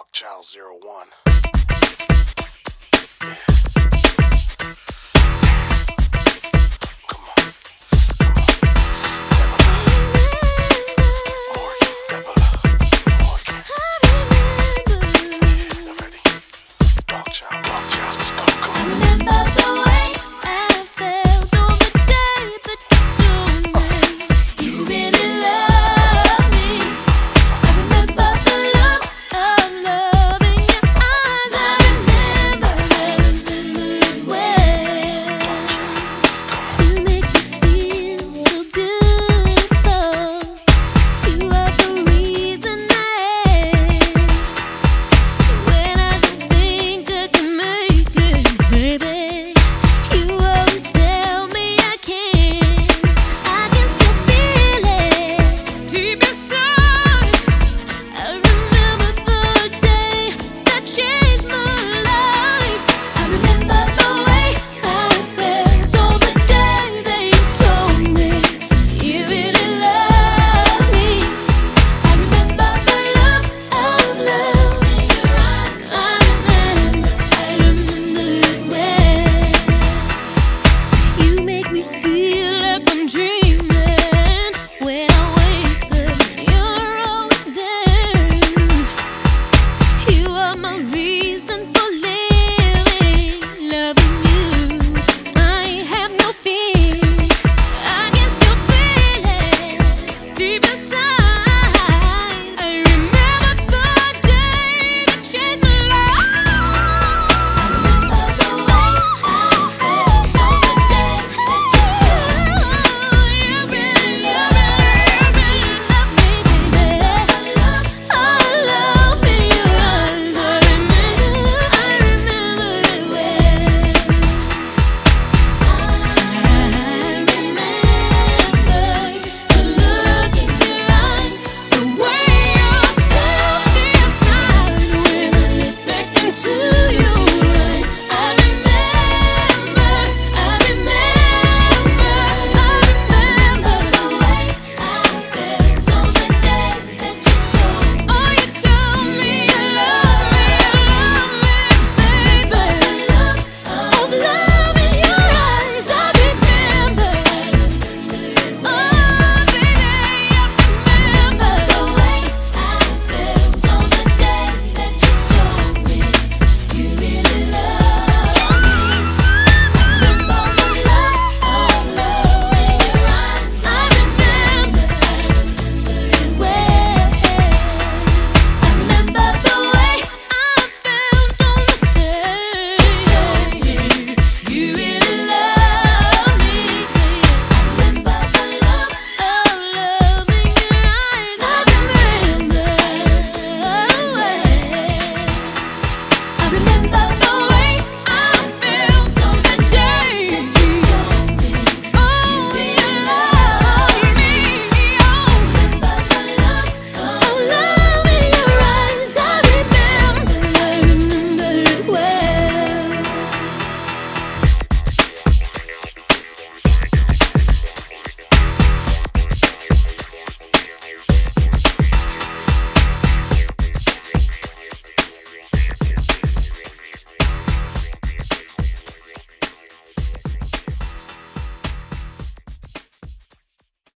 Dark Child 01.